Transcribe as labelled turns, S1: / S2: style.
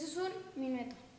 S1: Este es un minueto.